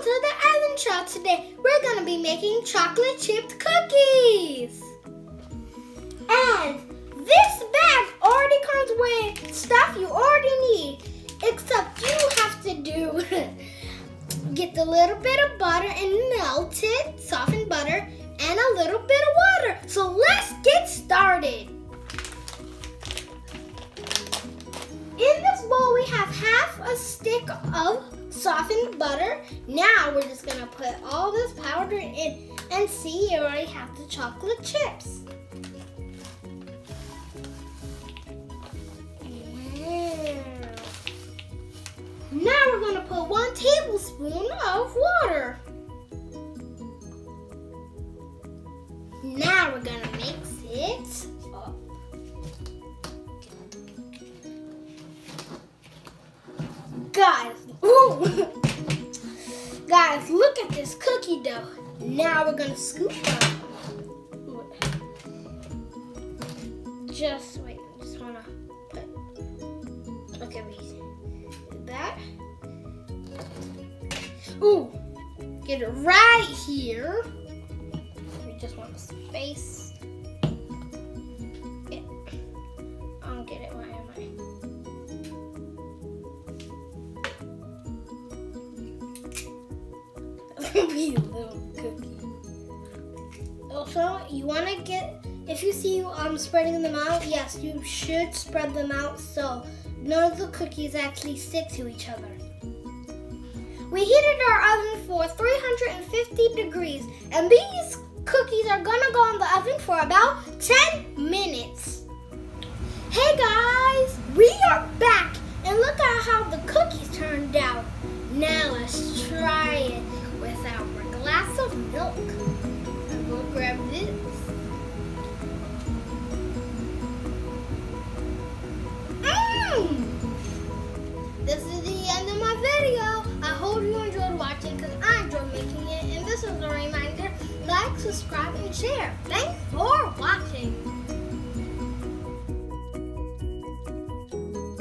welcome to the Evan Show. Today we're gonna be making chocolate chipped cookies. And this bag already comes with stuff you already need, except you have to do get a little bit of butter and melt it, softened butter, and a little bit of water. So let's get started. In this bowl, we have half a stick of softened butter. Now we're just gonna put all this powder in and see you already have the chocolate chips. Now we're gonna put one tablespoon of water. Now we're gonna mix it up. Guys, ooh. Guys, look at this cookie dough. Now we're gonna scoop up. Just wait, I just wanna put, okay, we did that. Ooh, get it right here. We just want space be a little cookie. Also, you want to get, if you see um spreading them out, yes, you should spread them out so none of the cookies actually stick to each other. We heated our oven for 350 degrees, and these cookies are gonna go in the oven for about 10 minutes. Hey guys, we are back, and look at how the cookies turned out. Now let's try it our glass of milk. I'm gonna grab this. Mmm! This is the end of my video. I hope you enjoyed watching because I enjoyed making it. And this is a reminder, like, subscribe, and share. Thanks for watching.